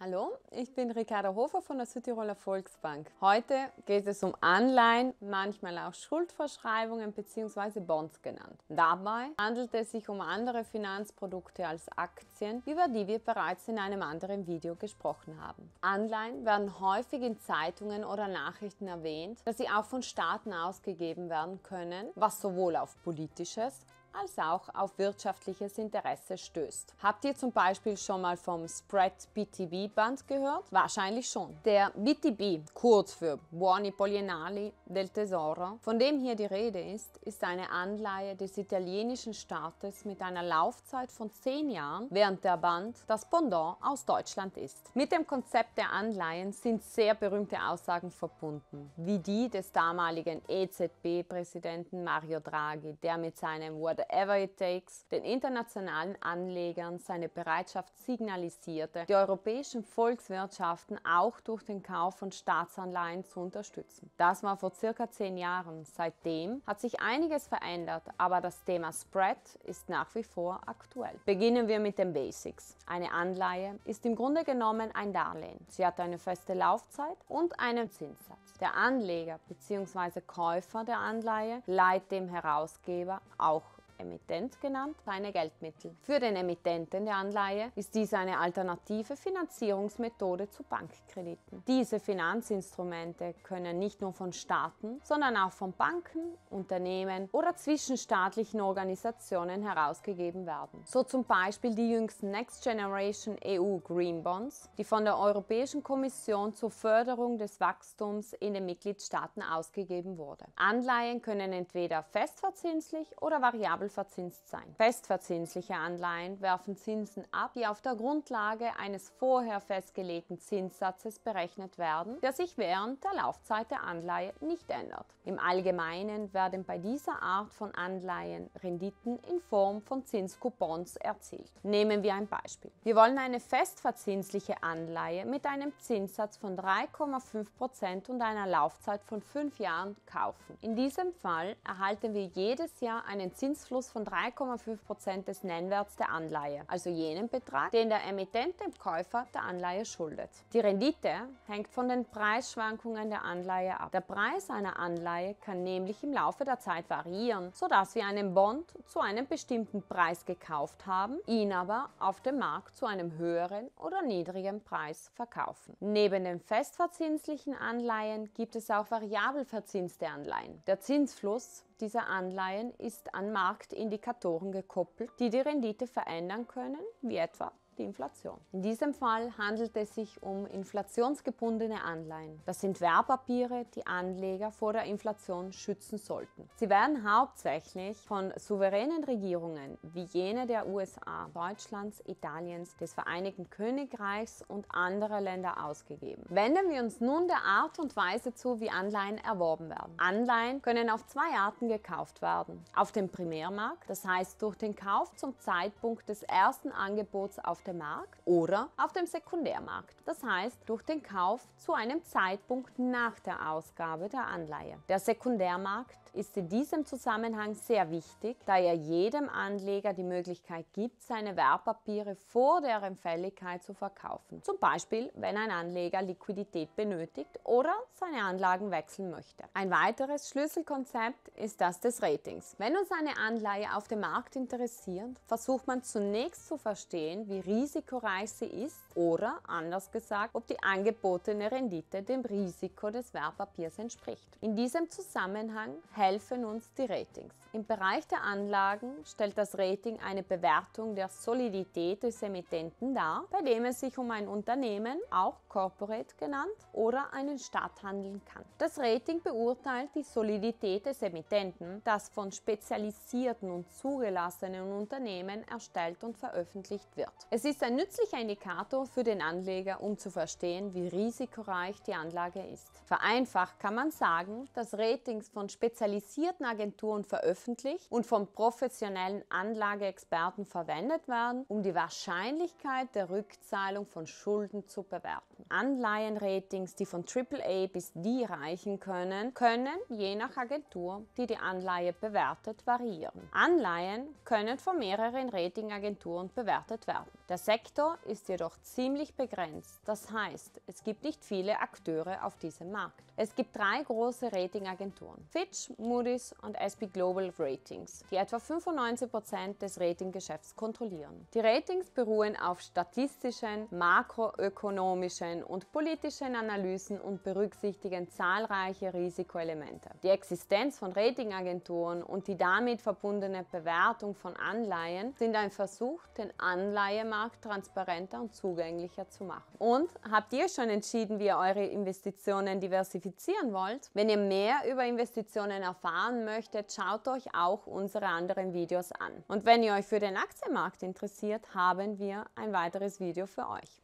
Hallo, ich bin Ricarda Hofer von der Südtiroler Volksbank. Heute geht es um Anleihen, manchmal auch Schuldverschreibungen bzw. Bonds genannt. Dabei handelt es sich um andere Finanzprodukte als Aktien, über die wir bereits in einem anderen Video gesprochen haben. Anleihen werden häufig in Zeitungen oder Nachrichten erwähnt, dass sie auch von Staaten ausgegeben werden können, was sowohl auf politisches als auch auf wirtschaftliches Interesse stößt. Habt ihr zum Beispiel schon mal vom Spread BTB Band gehört? Wahrscheinlich schon. Der BTB, kurz für Buoni Polienali del Tesoro, von dem hier die Rede ist, ist eine Anleihe des italienischen Staates mit einer Laufzeit von 10 Jahren, während der Band das Pendant aus Deutschland ist. Mit dem Konzept der Anleihen sind sehr berühmte Aussagen verbunden, wie die des damaligen EZB-Präsidenten Mario Draghi, der mit seinem Whatever Whatever It Takes den internationalen Anlegern seine Bereitschaft signalisierte, die europäischen Volkswirtschaften auch durch den Kauf von Staatsanleihen zu unterstützen. Das war vor circa zehn Jahren. Seitdem hat sich einiges verändert, aber das Thema Spread ist nach wie vor aktuell. Beginnen wir mit den Basics. Eine Anleihe ist im Grunde genommen ein Darlehen. Sie hat eine feste Laufzeit und einen Zinssatz. Der Anleger bzw. Käufer der Anleihe leiht dem Herausgeber auch Emittent genannt, seine Geldmittel. Für den Emittenten der Anleihe ist dies eine alternative Finanzierungsmethode zu Bankkrediten. Diese Finanzinstrumente können nicht nur von Staaten, sondern auch von Banken, Unternehmen oder zwischenstaatlichen Organisationen herausgegeben werden. So zum Beispiel die jüngsten Next Generation EU Green Bonds, die von der Europäischen Kommission zur Förderung des Wachstums in den Mitgliedstaaten ausgegeben wurde. Anleihen können entweder festverzinslich oder variabel variabel verzinst sein. Festverzinsliche Anleihen werfen Zinsen ab, die auf der Grundlage eines vorher festgelegten Zinssatzes berechnet werden, der sich während der Laufzeit der Anleihe nicht ändert. Im Allgemeinen werden bei dieser Art von Anleihen Renditen in Form von Zinscoupons erzielt. Nehmen wir ein Beispiel. Wir wollen eine festverzinsliche Anleihe mit einem Zinssatz von 3,5% und einer Laufzeit von 5 Jahren kaufen. In diesem Fall erhalten wir jedes Jahr einen Zinsfluss Abschluss von 3,5% des Nennwerts der Anleihe, also jenem Betrag, den der Emittent dem Käufer der Anleihe schuldet. Die Rendite hängt von den Preisschwankungen der Anleihe ab. Der Preis einer Anleihe kann nämlich im Laufe der Zeit variieren, sodass wir einen Bond zu einem bestimmten Preis gekauft haben, ihn aber auf dem Markt zu einem höheren oder niedrigen Preis verkaufen. Neben den festverzinslichen Anleihen gibt es auch variabel verzinste Anleihen. Der Zinsfluss dieser Anleihen ist an Marktindikatoren gekoppelt, die die Rendite verändern können, wie etwa die Inflation. In diesem Fall handelt es sich um inflationsgebundene Anleihen. Das sind Wertpapiere, die Anleger vor der Inflation schützen sollten. Sie werden hauptsächlich von souveränen Regierungen wie jene der USA, Deutschlands, Italiens, des Vereinigten Königreichs und anderer Länder ausgegeben. Wenden wir uns nun der Art und Weise zu, wie Anleihen erworben werden. Anleihen können auf zwei Arten gekauft werden. Auf dem Primärmarkt, das heißt durch den Kauf zum Zeitpunkt des ersten Angebots auf dem Markt oder auf dem Sekundärmarkt. Das heißt durch den Kauf zu einem Zeitpunkt nach der Ausgabe der Anleihe. Der Sekundärmarkt ist in diesem Zusammenhang sehr wichtig, da er jedem Anleger die Möglichkeit gibt, seine Wertpapiere vor deren Fälligkeit zu verkaufen. Zum Beispiel, wenn ein Anleger Liquidität benötigt oder seine Anlagen wechseln möchte. Ein weiteres Schlüsselkonzept ist das des Ratings. Wenn uns eine Anleihe auf dem Markt interessiert, versucht man zunächst zu verstehen, wie risikoreich sie ist oder anders gesagt, ob die angebotene Rendite dem Risiko des Wertpapiers entspricht. In diesem Zusammenhang helfen uns die Ratings. Im Bereich der Anlagen stellt das Rating eine Bewertung der Solidität des Emittenten dar, bei dem es sich um ein Unternehmen, auch Corporate genannt, oder einen Staat handeln kann. Das Rating beurteilt die Solidität des Emittenten, das von spezialisierten und zugelassenen Unternehmen erstellt und veröffentlicht wird. Es ist ein nützlicher Indikator für den Anleger, um zu verstehen, wie risikoreich die Anlage ist. Vereinfacht kann man sagen, dass Ratings von spezialisierten Agenturen veröffentlicht und von professionellen Anlageexperten verwendet werden, um die Wahrscheinlichkeit der Rückzahlung von Schulden zu bewerten. Anleihenratings, die von AAA bis D reichen können, können je nach Agentur, die die Anleihe bewertet, variieren. Anleihen können von mehreren Ratingagenturen bewertet werden. Der Sektor ist jedoch ziemlich begrenzt, das heißt, es gibt nicht viele Akteure auf diesem Markt. Es gibt drei große Ratingagenturen, Fitch, Moody's und SP Global Ratings, die etwa 95% des Ratinggeschäfts kontrollieren. Die Ratings beruhen auf statistischen, makroökonomischen und politischen Analysen und berücksichtigen zahlreiche Risikoelemente. Die Existenz von Ratingagenturen und die damit verbundene Bewertung von Anleihen sind ein Versuch, den Anleihemarkt transparenter und zugänglicher zu machen. Und habt ihr schon entschieden, wie ihr eure Investitionen diversifizieren wollt? Wenn ihr mehr über Investitionen erfahren möchtet, schaut euch auch unsere anderen Videos an. Und wenn ihr euch für den Aktienmarkt interessiert, haben wir ein weiteres Video für euch.